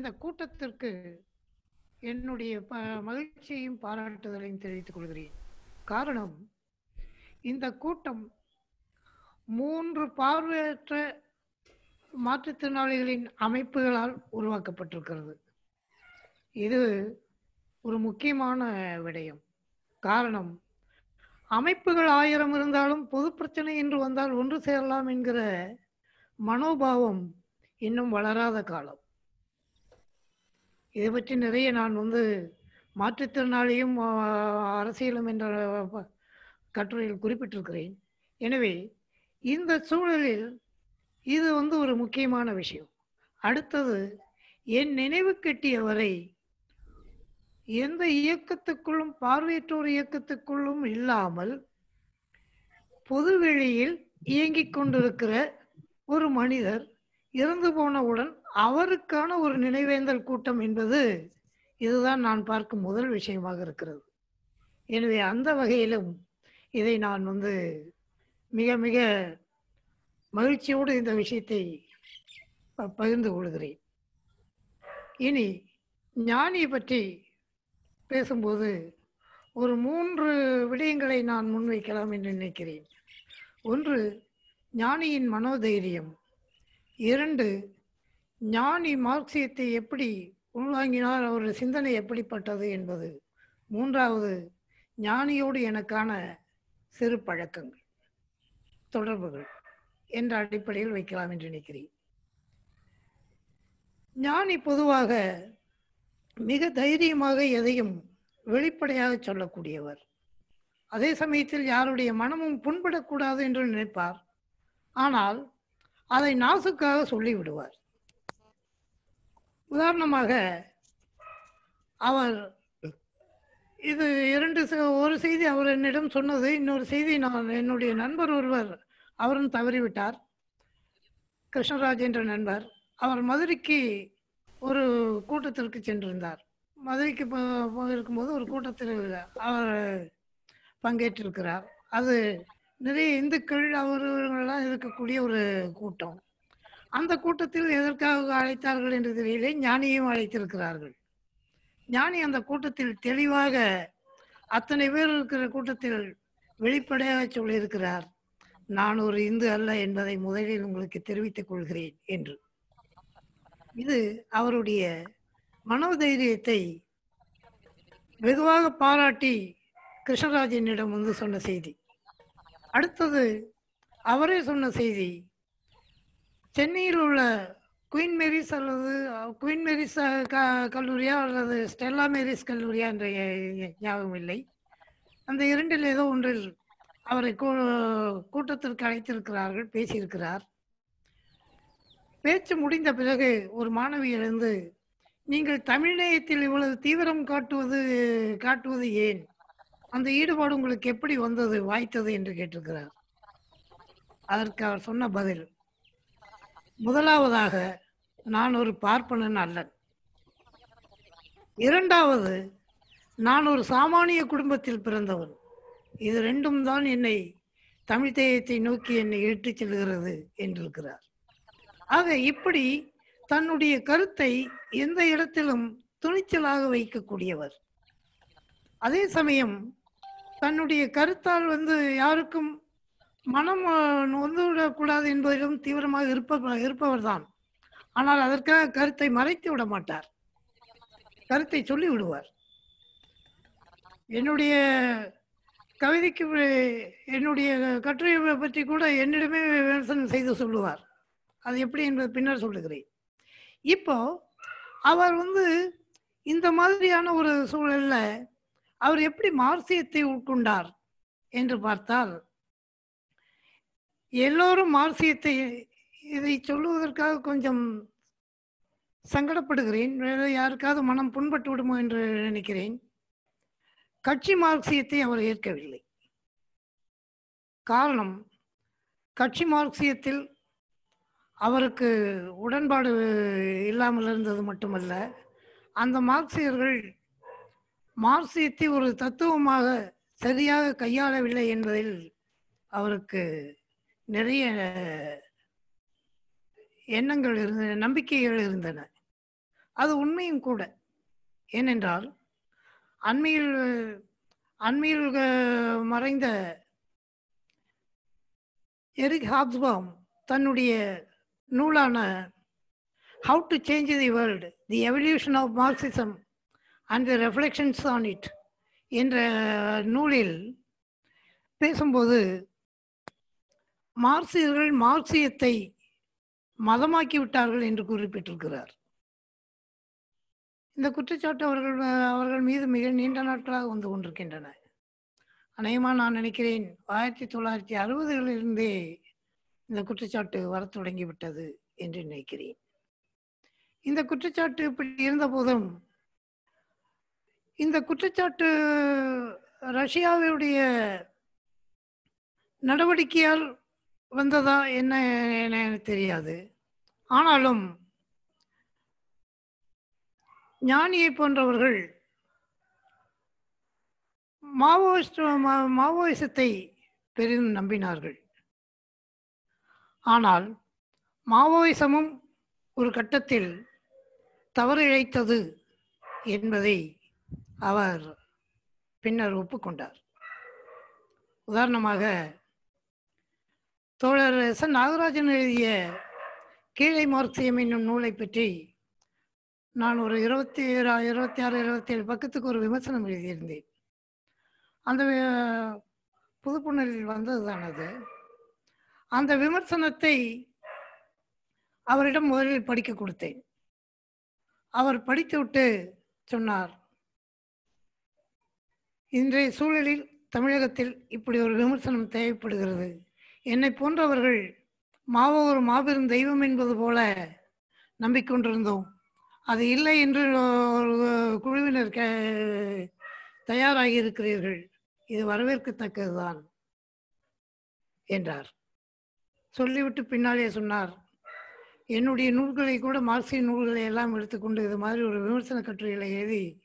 இந்த கூட்டத்திற்கு என்னுடைய ப மகிழ்ச்சியையும் பாராட்டுதலையும் தெரிவித்துக் கொள்கிறேன். காரணம் இந்த கூட்டம் மூன்று பார்வையற்ற மாற்றுத்திறனாளிகளின் அமைப்புகளால் உருவாக்கப்பட்டிருக்கிறது. இது ஒரு முக்கியமான விடயம். காரணம் அமைப்புகள் ஆயிரம் இருந்தாலும் பொது பிரச்சனை என்று வந்தால் ஒன்று சேரலாம் என்கிற மனோபாவம் இன்னும் வளராத காலம். இதை பற்றி நிறைய நான் வந்து மாற்றுத்திறனாளியும் அரசியலும் என்ற கட்டுரையில் குறிப்பிட்டிருக்கிறேன். எனவே இந்த சூழலில் இது வந்து ஒரு முக்கியமான விஷயம். அடுத்தது என் நினைவு கட்டிய வரை எந்த இயக்கத்துக்குள்ளும் பார்வையற்றோர் இயக்கத்துக்குள்ளும் இல்லாமல் பொதுவெளியில் இயங்கிக் கொண்டிருக்கிற ஒரு மனிதர் இறந்து போனவுடன் அவருக்கான ஒரு நினைவேந்தல் கூட்டம் என்பது இதுதான் நான் பார்க்கும் முதல் விஷயமாக இருக்கிறது. எனவே அந்த வகையிலும் இதை நான் வந்து மிக மிக மகிழ்ச்சியோடு இந்த விஷயத்தை பகிர்ந்து கொள்கிறேன். இனி ஞானி பற்றி பேசும்போது ஒரு மூன்று விடயங்களை நான் முன்வைக்கலாம் என்று நினைக்கிறேன். ஒன்று ஞானியின் மனோதைரியம். இரண்டு ஞானி மார்க்சியத்தை எப்படி உள்வாங்கினார் அவரது சிந்தனை எப்படிப்பட்டது என்பது. மூன்றாவது ஞானியோடு எனக்கான சிறு பழக்கங்கள் தொடர்புகள் என்ற அடிப்படையில் வைக்கலாம் என்று நினைக்கிறேன். ஞானி பொதுவாக மிக தைரியமாக எதையும் வெளிப்படையாக சொல்லக்கூடியவர். அதே சமயத்தில் யாருடைய மனமும் புண்படக்கூடாது என்று நினைப்பார். ஆனால் அதை நாசுக்காக சொல்லிவிடுவார். உதாரணமாக அவர் இது இரண்டு ஒரு செய்தி அவர் என்னிடம் சொன்னது இன்னொரு செய்தி நான் என்னுடைய நண்பர் ஒருவர் அவரும் தவறிவிட்டார். கிருஷ்ணராஜ் என்ற நண்பர். அவர் மதுரைக்கு ஒரு கூட்டத்திற்கு சென்றிருந்தார். மதுரைக்கு போ- போயிருக்கும்போது ஒரு கூட்டத்தில் அவர் பங்கேற்றிருக்கிறார். அது நிறைய இந்துக்கள் அவர்களெல்லாம் இருக்கக்கூடிய ஒரு கூட்டம். அந்த கூட்டத்தில் எதற்காக அழைத்தார்கள் என்று தெரியலே ஞானியும் அழைத்திருக்கிறார்கள். ஞானி அந்த கூட்டத்தில் தெளிவாக அத்தனை பேர் இருக்கிற கூட்டத்தில் வெளிப்படையாக சொல்லியிருக்கிறார் நான் ஒரு இந்து அல்ல என்பதை முதலில் உங்களுக்கு தெரிவித்துக் கொள்கிறேன் என்று. இது அவருடைய மனோதைரியத்தை வெகுவாக பாராட்டி கிருஷ்ணராஜனிடம் வந்து சொன்ன செய்தி. அடுத்தது அவரே சொன்ன செய்தி சென்னையில் உள்ள குயின் மேரிஸ் அல்லது குயின் மேரிஸ் க- கல்லூரியா அல்லது ஸ்டெல்லா மேரிஸ் கல்லூரியா என்ற ஞாபகம் இல்லை. அந்த இரண்டில் ஏதோ ஒன்றில் அவரை கூ- கூட்டத்திற்கு அழைத்திருக்கிறார்கள் பேசியிருக்கிறார். பேச்சு முடிந்த பிறகு ஒரு மாணவி எழுந்து நீங்கள் தமிழ்நேயத்தில் இவ்வளவு தீவிரம் காட்டுவது காட்டுவது ஏன்? அந்த ஈடுபாடு உங்களுக்கு எப்படி வந்தது வாய்த்தது? என்று கேட்டிருக்கிறார். அதற்கு அவர் சொன்ன பதில் முதலாவதாக நான் ஒரு பார்ப்பனன் அல்லன். இரண்டாவது நான் ஒரு சாமானிய குடும்பத்தில் பிறந்தவன். இது ரெண்டும் தான் என்னை தமிழ் தேயத்தை நோக்கி என்னை இழுத்துச் செல்கிறது என்றிருக்கிறார். ஆக இப்படி தன்னுடைய கருத்தை எந்த இடத்திலும் துணிச்சலாக வைக்கக்கூடியவர். அதே சமயம் தன்னுடைய கருத்தால் வந்து யாருக்கும் மனம் அஹ், விடக்கூடாது என்பதிலும் தீவிரமாக இருப்ப இருப்பவர் தான் ஆனால் அதற்காக கருத்தை மறைத்து விட மாட்டார். கருத்தை சொல்லி விடுவார். என்னுடைய கவிதைக்கு என்னுடைய கட்டுரை பற்றி கூட என்னிடமே விமர்சனம் செய்து சொல்லுவார். அது எப்படி என்பது பின்னர் சொல்லுகிறேன். இப்போ அவர் வந்து இந்த மாதிரியான ஒரு சூழல்ல அவர் எப்படி மார்சியத்தை உட்கொண்டார் என்று பார்த்தால் எல்லோரும் மார்சியத்தை இதை சொல்லுவதற்காக கொஞ்சம் சங்கடப்படுகிறேன். வேறு யாருக்காவது மனம் புண்பட்டு விடுமோ என்று நினைக்கிறேன். கட்சி மார்க்சியத்தை அவர் ஏற்கவில்லை. காரணம் கட்சி மார்க்சியத்தில் அவருக்கு உடன்பாடு இல்லாமல் இருந்தது மட்டுமல்ல அந்த மார்க்சியர்கள் மார்க்சியத்தை ஒரு தத்துவமாக சரியாக கையாளவில்லை என்பதில் அவருக்கு நிறைய எண்ணங்கள் இருந்தன நம்பிக்கைகள் இருந்தன. அது உண்மையும் கூட. ஏனென்றால் அண்மையில் அண்மையில் மறைந்த எரிக் ஹாப்ஸ்பாம் தன்னுடைய நூலான how to change the world the evolution of Marxism and the reflections on it என்ற நூலில் பேசும்போது மார்க்சியர்கள் மார்க்சியத்தை மதமாக்கி விட்டார்கள் என்று குறிப்பிட்டிருக்கிறார். இந்த குற்றச்சாட்டு அவர்கள் அவர்கள் மீது மிக நீண்ட நாட்களாக வந்து கொண்டிருக்கின்றன. அநேகமாக நான் நினைக்கிறேன் ஆயிரத்தி தொள்ளாயிரத்தி அறுபதுகளிலிருந்தே இந்த குற்றச்சாட்டு வரத் தொடங்கிவிட்டது என்று நினைக்கிறேன். இந்த குற்றச்சாட்டு இப்படி இருந்த போதும் இந்த குற்றச்சாட்டு ரஷ்யாவுடைய நடவடிக்கையால் வந்ததா என்ன என எனக்கு தெரியாது. ஆனாலும் ஞானியை போன்றவர்கள் மாவோயிஸ்ட் மா- மாவோயிசத்தை பெரிதும் நம்பினார்கள். ஆனால் மாவோயிசமும் ஒரு கட்டத்தில் தவறு இழைத்தது என்பதை அவர் பின்னர் ஒப்புக்கொண்டார். உதாரணமாக தோழர் எஸ் என் நாகராஜன் எழுதிய கீழே மார்க்சியம் என்னும் நூலை பற்றி நான் ஒரு இருபத்தி இருபத்தி ஆறு இருபத்தி ஏழு பக்கத்துக்கு ஒரு விமர்சனம் எழுதியிருந்தேன். அந்த வி- புதுப்புணரில் வந்ததுதான் அது. அந்த விமர்சனத்தை அவரிடம் முதலில் படிக்க கொடுத்தேன். அவர் படித்துவிட்டு சொன்னார் இன்றைய சூழலில் தமிழகத்தில் இப்படி ஒரு விமர்சனம் தேவைப்படுகிறது. என்னை போன்றவர்கள் மாவோ ஒரு மாபெரும் தெய்வம் என்பது போல நம்பிக்கொண்டிருந்தோம். அது இல்லை என்று ஒரு குழுவினர் கே- தயாராகி இருக்கிறீர்கள் இது வரவேற்கத்தக்கதுதான் என்றார். சொல்லிவிட்டு பின்னாலே சொன்னார் என்னுடைய நூல்களை கூட மார்க்சிய நூல்களை எல்லாம் எடுத்துக்கொண்டு இது மாதிரி ஒரு விமர்சன கட்டுரைகளை எழுதி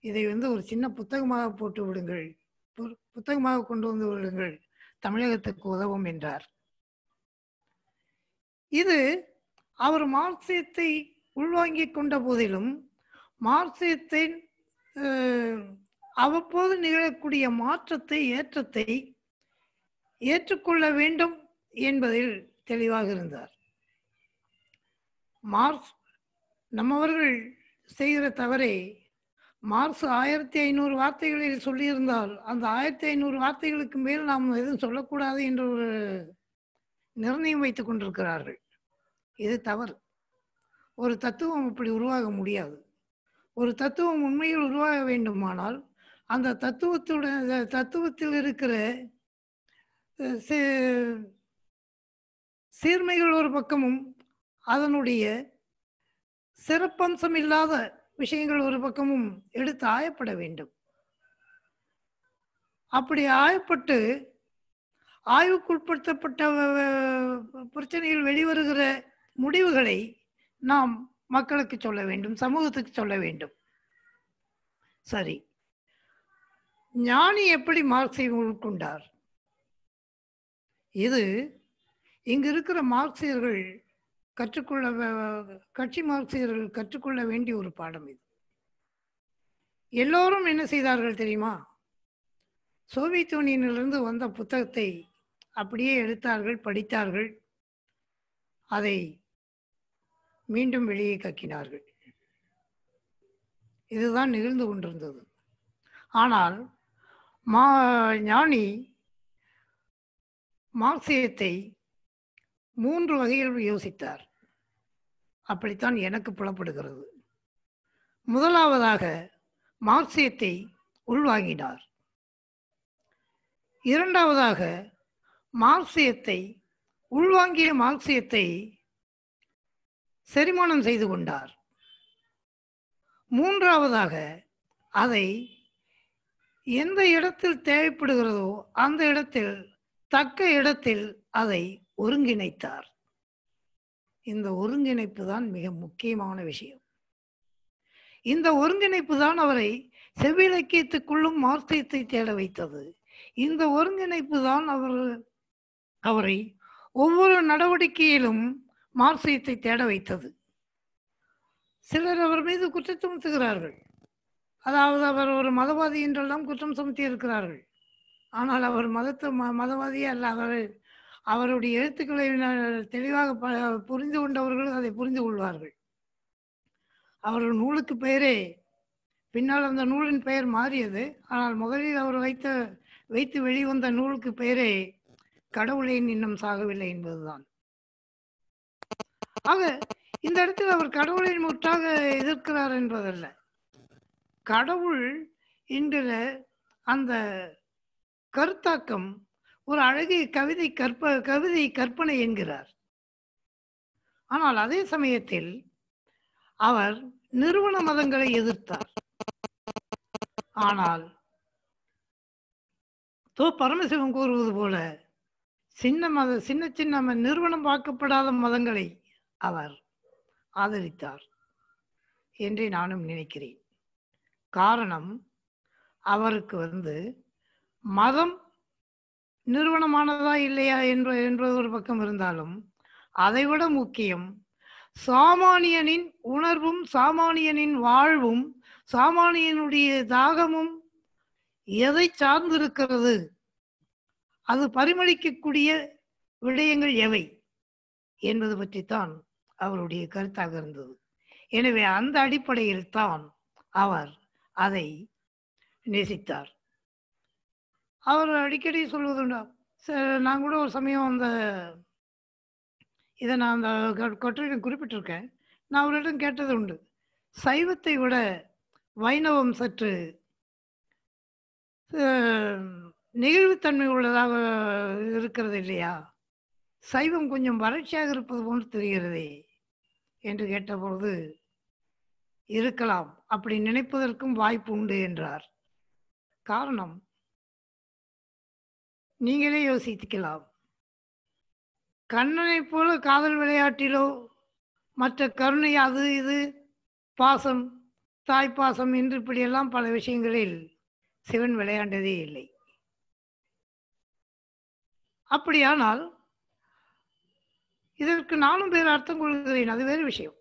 இதை வந்து ஒரு சின்ன புத்தகமாக போட்டு விடுங்கள். புத்தகமாக கொண்டு வந்து விடுங்கள். தமிழகத்துக்கு உதவும் என்றார். இது அவர் மார்க்சியத்தை உள்வாங்கிக் கொண்ட போதிலும் மார்க்சியத்தின் அவ்வப்போது நிகழக்கூடிய மாற்றத்தை ஏற்றத்தை ஏற்றுக்கொள்ள வேண்டும் என்பதில் தெளிவாக இருந்தார். மார்க்ஸ் நம்மவர்கள் செய்கிற தவறை மார்க்ஸ் ஆயிரத்தி ஐநூறு வார்த்தைகளில் சொல்லியிருந்தால் அந்த ஆயிரத்தி ஐநூறு வார்த்தைகளுக்கு மேல் நாம் எதுவும் சொல்லக்கூடாது என்ற ஒரு நிர்ணயம் வைத்துக் கொண்டிருக்கிறார்கள். இது தவறு. ஒரு தத்துவம் அப்படி உருவாக முடியாது. ஒரு தத்துவம் உண்மையில் உருவாக வேண்டுமானால் அந்த தத்துவத்துடன் தத்துவத்தில் இருக்கிற சீர்மைகள் ஒரு பக்கமும் அதனுடைய சிறப்பம்சம் இல்லாத விஷயங்கள் ஒரு பக்கமும் எடுத்து ஆயப்பட வேண்டும். அப்படி ஆயப்பட்டு ஆய்வுக்குட்படுத்தப்பட்ட பிரச்சனையில் வெளிவருகிற முடிவுகளை நாம் மக்களுக்கு சொல்ல வேண்டும் சமூகத்துக்கு சொல்ல வேண்டும். சரி. ஞானி எப்படி மார்க்சை உட்கொண்டார் இது இங்கு இருக்கிற மார்க்சியர்கள் கற்றுக்கொள்ள வே- கட்சி மார்க்சியர்கள் கற்றுக்கொள்ள வேண்டிய ஒரு பாடம் இது. எல்லோரும் என்ன செய்தார்கள் தெரியுமா? சோவியத் யூனியனிலிருந்து வந்த புத்தகத்தை அப்படியே எடுத்தார்கள் படித்தார்கள். அதை மீண்டும் வெளியே கக்கினார்கள். இதுதான் நிகழ்ந்து கொண்டிருந்தது. ஆனால் மா ஞானி மார்க்சியத்தை மூன்று வகையில் யோசித்தார். அப்படித்தான் எனக்கு புலப்படுகிறது. முதலாவதாக மார்க்சியத்தை உள்வாங்கினார். இரண்டாவதாக மார்க்சியத்தை உள்வாங்கிய மார்க்சியத்தை செரிமானம் செய்து கொண்டார். மூன்றாவதாக அதை எந்த இடத்தில் தேவைப்படுகிறதோ அந்த இடத்தில் தக்க இடத்தில் அதை ஒருங்கிணைத்தார். இந்த ஒருங்கிணைப்பு தான் மிக முக்கியமான விஷயம். இந்த ஒருங்கிணைப்பு தான் அவரை செவ்விலக்கியத்துக்குள்ளும் மார்க்சியத்தை தேட வைத்தது. இந்த ஒருங்கிணைப்பு தான் அவர் அவரை ஒவ்வொரு நடவடிக்கையிலும் மார்சியத்தை தேட வைத்தது. சிலர் அவர் மீது குற்றம் சுமத்துகிறார்கள். அதாவது அவர் ஒரு மதவாதி என்றெல்லாம் குற்றம் சுமத்தி இருக்கிறார்கள் ஆனால் அவர் மதத்தை ம மதவாதியே அல்ல. அவர் அவருடைய எழுத்துக்களை தெளிவாக புரிந்து கொண்டவர்கள் அதை புரிந்து கொள்வார்கள். அவர் நூலுக்கு பெயரே பின்னால் அந்த நூலின் பெயர் மாறியது. ஆனால் முதலில் அவர் வைத்த வைத்து வெளிவந்த நூலுக்கு பெயரே கடவுளின் இன்னும் சாகவில்லை என்பதுதான். ஆக இந்த இடத்தில் அவர் கடவுளை முற்றாக எதிர்க்கிறார் என்பதல்ல. கடவுள் என்கிற அந்த கருத்தாக்கம் ஒரு அழகிய கவிதை கற்ப கவிதை கற்பனை என்கிறார். ஆனால் அதே சமயத்தில் அவர் நிறுவன மதங்களை எதிர்த்தார். ஆனால் தோ பரமசிவம் கூறுவது போல சின்ன மத சின்ன சின்ன நிறுவனம் பார்க்கப்படாத மதங்களை அவர் ஆதரித்தார் என்று நானும் நினைக்கிறேன். காரணம் அவருக்கு வந்து மதம் நிறுவனமானதா இல்லையா என்ற என்பது ஒரு பக்கம் இருந்தாலும் அதைவிட முக்கியம் சாமானியனின் உணர்வும் சாமானியனின் வாழ்வும் சாமானியனுடைய தாகமும் எதை சார்ந்திருக்கிறது? அது பரிமளிக்கக்கூடிய விடயங்கள் எவை என்பது பற்றித்தான் அவருடைய கருத்தாக இருந்தது. எனவே அந்த அடிப்படையில் தான் அவர் அதை நேசித்தார். அவர் அடிக்கடி சொல்வதுண்டா ச- நான் கூட ஒரு சமயம் அந்த இதை நான் அந்த க- குறிப்பிட்டிருக்கேன். நான் அவரிடம் கேட்டது உண்டு. சைவத்தை விட வைணவம் சற்று நெகிழ்வுத்தன்மை உள்ளதாக இருக்கிறது இல்லையா? சைவம் கொஞ்சம் வறட்சியாக இருப்பது போன்று தெரிகிறதே என்று கேட்டபொழுது இருக்கலாம் அப்படி நினைப்பதற்கும் வாய்ப்பு உண்டு என்றார். காரணம் நீங்களே யோசித்துக்கலாம். கண்ணனை போல காதல் விளையாட்டிலோ மற்ற கருணை அது இது பாசம் தாய் பாசம் என்று இப்படியெல்லாம் பல விஷயங்களில் சிவன் விளையாண்டதே இல்லை. அப்படியானால் இதற்கு நானும் பேர் அர்த்தம் கொள்கிறேன். அது வேறு விஷயம்.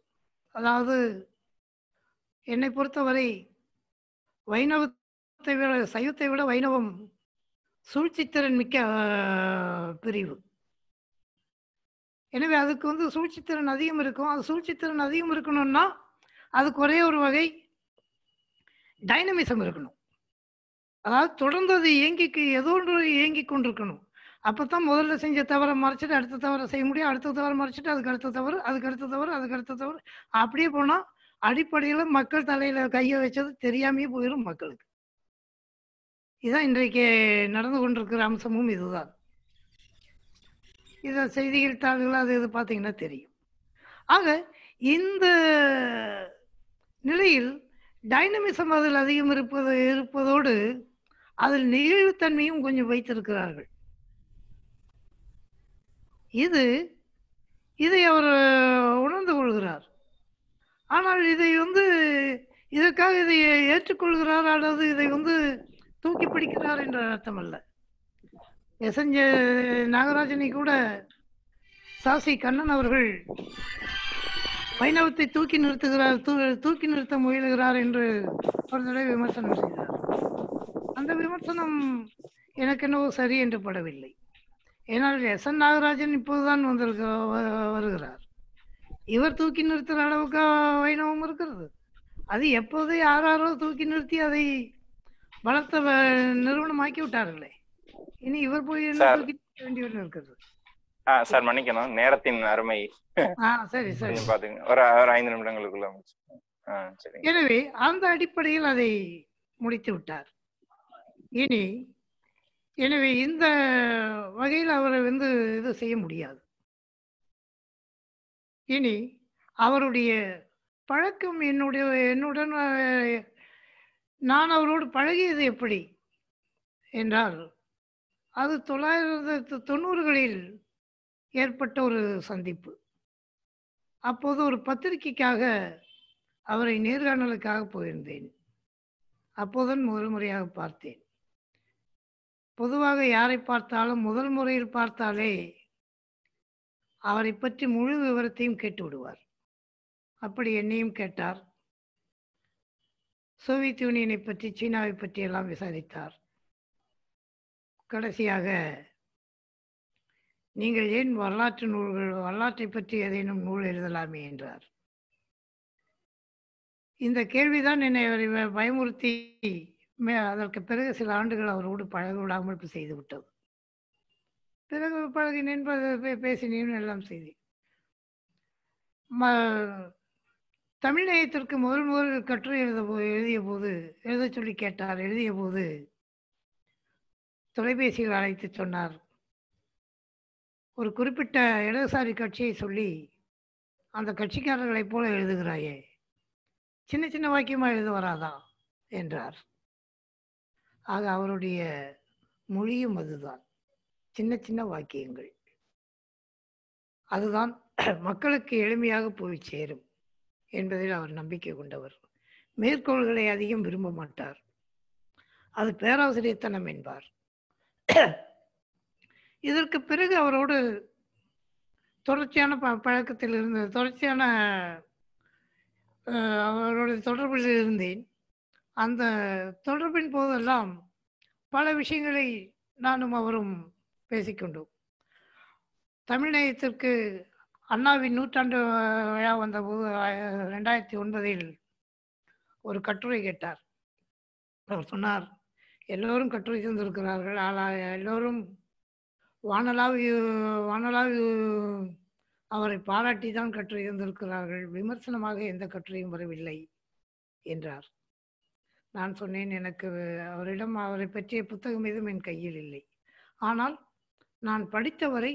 அதாவது என்னை பொறுத்தவரை வைணவத்தை விட சைவத்தை விட வைணவம் சூழ்ச்சித்திறன் மிக்க பிரிவு. எனவே அதுக்கு வந்து சூழ்ச்சித்திறன் அதிகம் இருக்கும். அது சூழ்ச்சித்திறன் அதிகம் இருக்கணும்னா அதுக்கு ஒரே ஒரு வகை டைனமிசம் இருக்கணும். அதாவது தொடர்ந்து அது இயங்கிக்கு ஏதோ ஒன்று இயங்கி கொண்டிருக்கணும். அப்பதான் முதல்ல செஞ்ச தவறை மறைச்சிட்டு அடுத்த தவறை செய்ய முடியும். அடுத்த தவறை மறைச்சிட்டு அதுக்கு அடுத்த தவறு அதுக்கு அடுத்த தவறு அதுக்கு அடுத்த தவறு. அப்படியே போனால் அடிப்படையில் மக்கள் தலையில் கையை வச்சது தெரியாமையே போயிடும் மக்களுக்கு. இதுதான் இன்றைக்கு நடந்து கொண்டிருக்கிற அம்சமும் இதுதான். இதை செய்திகள் தாள்கள் அது இது பார்த்தீங்கன்னா தெரியும். ஆக இந்த நிலையில் டைனமிசம் அதில் அதிகம் இருப்பது இருப்பதோடு அதில் நெகிழ்வுத்தன்மையும் கொஞ்சம் வைத்திருக்கிறார்கள். இது இதை அவர் உணர்ந்து கொள்கிறார். ஆனால் இதை வந்து இதற்காக இதை ஏற்றுக்கொள்கிறார் அல்லது இதை வந்து தூக்கி பிடிக்கிறார் என்ற அர்த்தம் அல்ல. எசஞ்ச நாகராஜனை கூட சாசி கண்ணன் அவர்கள் வைணவத்தை தூக்கி நிறுத்துகிறார் தூ- தூக்கி நிறுத்த முயலுகிறார் என்று ஒரு தடவை விமர்சனம் செய்தார். அந்த விமர்சனம் எனக்கு என்னவோ சரி என்று படவில்லை. ஏனால் எஸ் என் நாகராஜன் இப்போதுதான் வந்திருக்க வருகிறார். இவர் தூக்கி நிறுத்துற அளவுக்கு வைணவம் இருக்கிறது. அது எப்போது யாராரோ தூக்கி நிறுத்தி அதை பலத்த வ- நிறுவனமாக்கி விட்டார்களே இனி இவர் போய் வேண்டியவர் இருக்கிறது? ஆ சார் மன்னிக்கணும். நேரத்தின் அருமை. சரி சரி. பாத்துங்க. ஒரு ஒரு ஐந்து நிமிடங்களுக்குள்ள எனவே அந்த அடிப்படையில் அதை முடித்து விட்டார். இனி எனவே இந்த வகையில் அவரை வந்து இது செய்ய முடியாது. இனி அவருடைய பழக்கம் என்னுடைய என்னுடன் நான் அவரோடு பழகியது எப்படி? என்றால் அது தொள்ளாயிரத்து தொண்ணூறுகளில் ஏற்பட்ட ஒரு சந்திப்பு. அப்போது ஒரு பத்திரிகைக்காக அவரை நேர்காணலுக்காக போயிருந்தேன். அப்போதுதான் முதல் முறையாக பார்த்தேன். பொதுவாக யாரை பார்த்தாலும் முதல் முறையில் பார்த்தாலே அவரை பற்றி முழு விவரத்தையும் கேட்டு விடுவார் அப்படி என்னையும் கேட்டார். சோவியத் யூனியனை பற்றி சீனாவை பற்றி எல்லாம் விசாரித்தார். கடைசியாக நீங்கள் ஏன் வரலாற்று நூல்கள் வரலாற்றை பற்றி ஏதேனும் நூல் எழுதலாமே? என்றார். இந்த கேள்விதான் என்னை அவர் வ- பயமுறுத்தி மே- அதற்கு பிறகு சில ஆண்டுகள் அவரோடு பழக விடாமல் செய்து விட்டது. பிறகு பழகினேன் நின்பது பேசினேன் எல்லாம் செய்தேன். ம- தமிழ் நேயத்திற்கு முதல் முதல் கட்டுரை எழுத எழுதிய போது எழுதச் சொல்லி கேட்டார். எழுதிய போது தொலைபேசியில் அழைத்து சொன்னார். ஒரு குறிப்பிட்ட இடதுசாரி கட்சியை சொல்லி அந்த கட்சிக்காரர்களைப் போல எழுதுகிறாயே சின்ன சின்ன வாக்கியமாக எழுத வராதா? என்றார். ஆக அவருடைய மொழியும் அதுதான். சின்ன சின்ன வாக்கியங்கள். அதுதான் மக்களுக்கு எளிமையாக போய் சேரும். என்பதில் அவர் நம்பிக்கை கொண்டவர். மேற்கோள்களை அதிகம் விரும்ப மாட்டார். அது பேராசிரியத்தனம் என்பார். இதற்கு பிறகு அவரோடு தொடர்ச்சியான ப பழக்கத்தில் இருந்த தொடர்ச்சியான அவருடைய தொடர்பில் இருந்தேன். அந்த தொடர்பின் போதெல்லாம் பல விஷயங்களை நானும் அவரும் பேசிக்கொண்டோம். தமிழ்நேயத்திற்கு அண்ணாவின் நூற்றாண்டு விழா வந்தபோது ரெண்டாயிரத்தி ஒன்பதில் ஒரு கட்டுரை கேட்டார். அவர் சொன்னார் எல்லோரும் கட்டுரை தந்திருக்கிறார்கள் ஆனால் எல்லோரும் வானலாவி வானலாவி அவரை பாராட்டி தான் கட்டுரை தந்திருக்கிறார்கள். விமர்சனமாக எந்த கட்டுரையும் வரவில்லை என்றார். நான் சொன்னேன் எனக்கு அவரிடம் அவரை பற்றிய புத்தகம் எதுவும் என் கையில் இல்லை. ஆனால் நான் படித்தவரை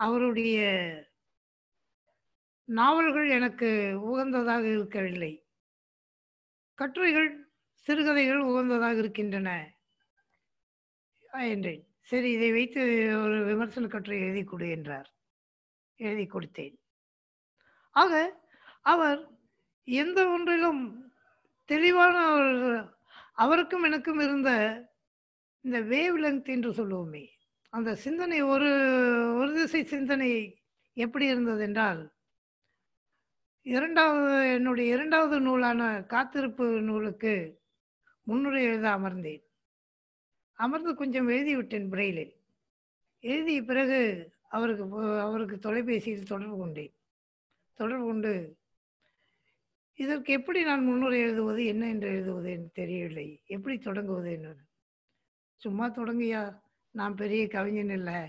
அவருடைய நாவல்கள் எனக்கு உகந்ததாக இருக்கவில்லை. கட்டுரைகள் சிறுகதைகள் உகந்ததாக இருக்கின்றன. என்றேன். சரி இதை வைத்து ஒரு விமர்சன கட்டுரை எழுதி கொடு என்றார். எழுதி கொடுத்தேன். ஆக அவர் எந்த ஒன்றிலும் தெளிவான ஒரு- அவருக்கும் எனக்கும் இருந்த இந்த வேவ் லெங்த் என்று சொல்லுவோமே அந்த சிந்தனை ஒரு ஒரு திசை சிந்தனை எப்படி இருந்தது என்றால் இரண்டாவது என்னுடைய இரண்டாவது நூலான காத்திருப்பு நூலுக்கு முன்னுரை எழுத அமர்ந்தேன். அமர்ந்து கொஞ்சம் எழுதி விட்டேன் பிரெயிலில். எழுதிய பிறகு அவருக்கு அவருக்கு தொலைபேசியில் தொடர்பு கொண்டேன். தொடர்பு கொண்டு இதற்கு எப்படி நான் முன்னுரை எழுதுவது என்ன என்று எழுதுவது என்று தெரியவில்லை. எப்படி தொடங்குவது என்று? சும்மா தொடங்கியா நான் பெரிய கவிஞன் இல்லை.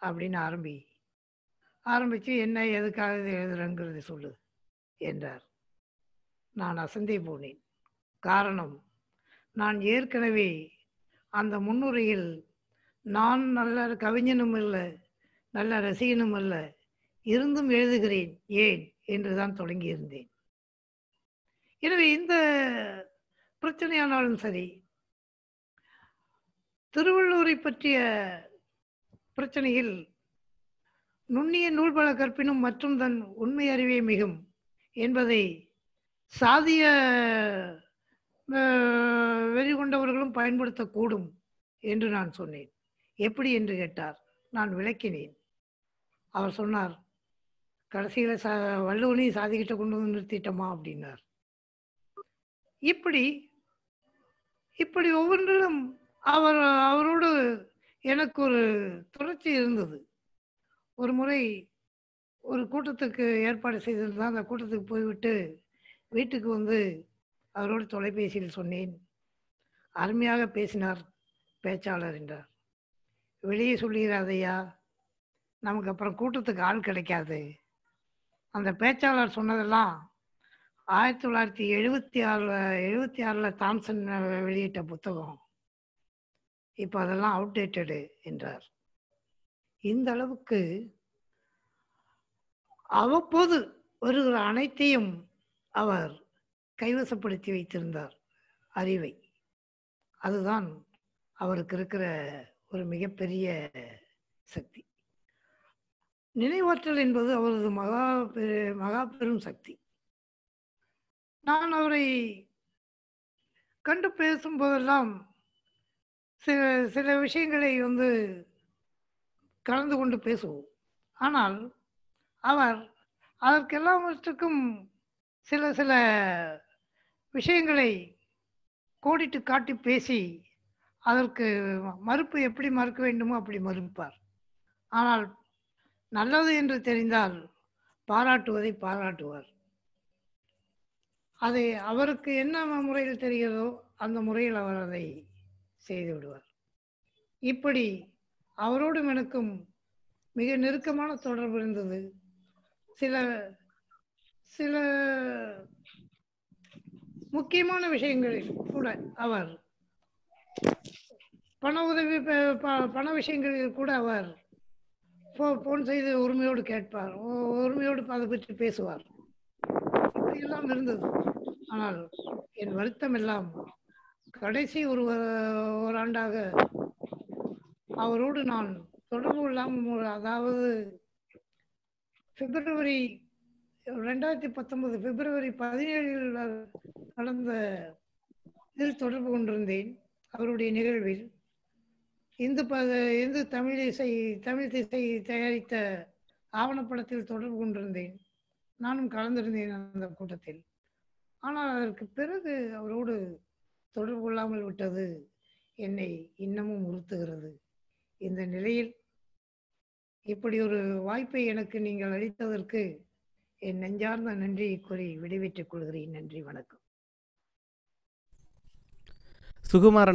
அப்படின்னு ஆரம்பி. ஆரம்பித்து என்ன எதுக்காக இது எழுதுறேங்கிறது சொல்லு என்றார். நான் அசந்தே போனேன். காரணம் நான் ஏற்கனவே அந்த முன்னுரையில் நான் நல்ல கவிஞனும் இல்லை நல்ல ரசிகனும் அல்ல இருந்தும் எழுதுகிறேன் ஏன் என்று தான் தொடங்கியிருந்தேன். எனவே இந்த பிரச்சனையானாலும் சரி திருவள்ளூரை பற்றிய பிரச்சனையில் நுண்ணிய நூல்பல கற்பினும் மற்றும் தன் உண்மை அறிவே மிகும் என்பதை சாதிய வெறி கொண்டவர்களும் பயன்படுத்தக்கூடும் என்று நான் சொன்னேன். எப்படி என்று கேட்டார். நான் விளக்கினேன். அவர் சொன்னார் கடைசியில் சா வள்ளுவனையும் சாதிக்கிட்ட கொண்டு வந்து நிறுத்திட்டோமா? அப்படின்னார். இப்படி இப்படி ஒவ்வொன்றிலும் அவர் அவரோடு எனக்கு ஒரு தொடர்ச்சி இருந்தது. ஒரு முறை ஒரு கூட்டத்துக்கு ஏற்பாடு செய்திருந்தால் அந்த கூட்டத்துக்கு போய்விட்டு வீட்டுக்கு வந்து அவரோடு தொலைபேசியில் சொன்னேன். அருமையாக பேசினார் பேச்சாளர் என்றார். வெளியே சொல்லுகிறாதையா நமக்கு அப்புறம் கூட்டத்துக்கு ஆள் கிடைக்காது. அந்த பேச்சாளர் சொன்னதெல்லாம் ஆயிரத்தி தொள்ளாயிரத்தி எழுபத்தி ஆறில் எழுபத்தி ஆறில் தாம்சன் வெளியிட்ட புத்தகம். இப்போ அதெல்லாம் அவுடேட்டடு என்றார். இந்த அளவுக்கு அவ்வப்போது வருகிற அனைத்தையும் அவர் கைவசப்படுத்தி வைத்திருந்தார். அறிவை. அதுதான் அவருக்கு இருக்கிற ஒரு மிகப்பெரிய சக்தி. நினைவாற்றல் என்பது அவரது மகா பெரு- மகா பெரும் சக்தி. நான் அவரை கண்டு பேசும்போதெல்லாம் சில சில விஷயங்களை வந்து கலந்து கொண்டு பேசுவோம். ஆனால் அவர் அதற்கெல்லாவற்றுக்கும் சில சில விஷயங்களை கோடிட்டு காட்டி பேசி அதற்கு மறுப்பு எப்படி மறுக்க வேண்டுமோ அப்படி மறுப்பார். ஆனால் நல்லது என்று தெரிந்தால் பாராட்டுவதை பாராட்டுவார். அதை அவருக்கு என்ன முறையில் தெரிகிறதோ அந்த முறையில் அவர் அதை செய்து விடுவார். இப்படி அவரோடும் எனக்கும் மிக நெருக்கமான தொடர்பு இருந்தது. சில சில முக்கியமான விஷயங்களில் கூட அவர் பண உதவி ப- பண விஷயங்களில் கூட அவர் ஃபோ போன் செய்து உரிமையோடு கேட்பார். உரிமையோடு அதை பற்றி பேசுவார். எல்லாம் இருந்தது. ஆனால் என் வருத்தம் எல்லாம் கடைசி ஒரு வ- ஆண்டாக அவரோடு நான் தொடர்பு கொள்ளாமல் அதாவது பிப்ரவரி ரெண்டாயிரத்தி பத்தொன்பது பிப்ரவரி பதினேழில் நடந்த இதில் தொடர்பு கொண்டிருந்தேன் அவருடைய நிகழ்வில். இந்து ப இந்து தமிழ் இசை தமிழ் திசை தயாரித்த ஆவணப்படத்தில் தொடர்பு கொண்டிருந்தேன். நானும் கலந்திருந்தேன் அந்த கூட்டத்தில். ஆனால் அதற்கு பிறகு அவரோடு தொடர்பு கொள்ளாமல் விட்டது என்னை இன்னமும் உறுத்துகிறது. இந்த நிலையில் இப்படி ஒரு வாய்ப்பை எனக்கு நீங்கள் அளித்ததற்கு என் நெஞ்சார்ந்த நன்றியை கூறி விடைபெற்றுக் கொள்கிறேன். நன்றி வணக்கம். சுகுமாரன்